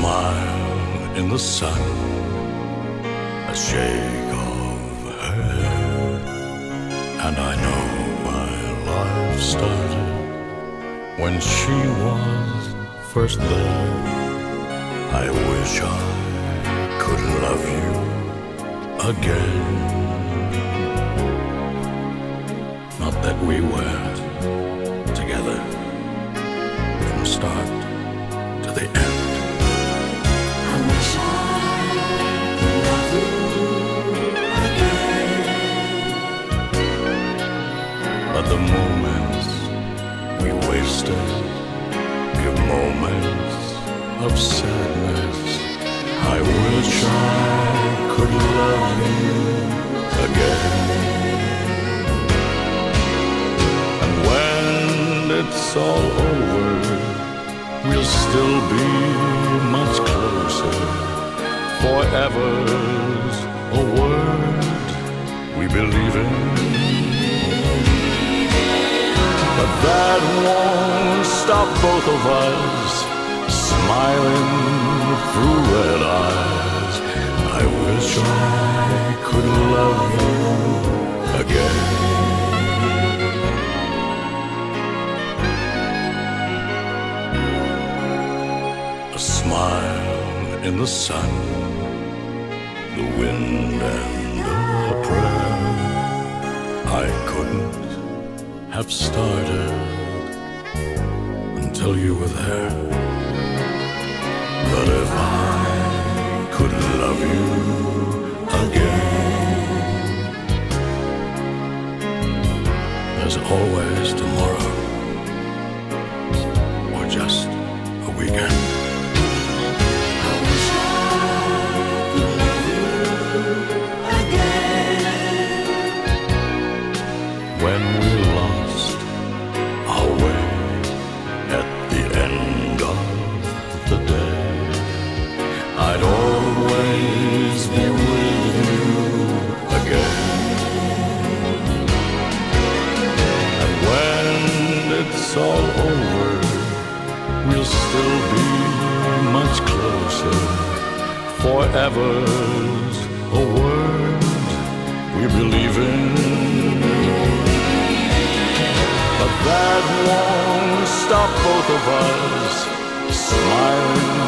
smile in the sun, a shake of her hair, and I know my life started when she was first there. I wish I could love you again. Not that we were together from start moments we wasted, the moments of sadness, I wish I could love you again. And when it's all over, we'll still be much closer. Forever's a word we believe in. Won't both of us smiling through red eyes. I wish I could love you again. A smile in the sun, the wind and a prayer. I couldn't have started until you were there. But if I could love you again, there's always tomorrow we'll still be much closer. Forever's a word we believe in. But that won't stop both of us smiling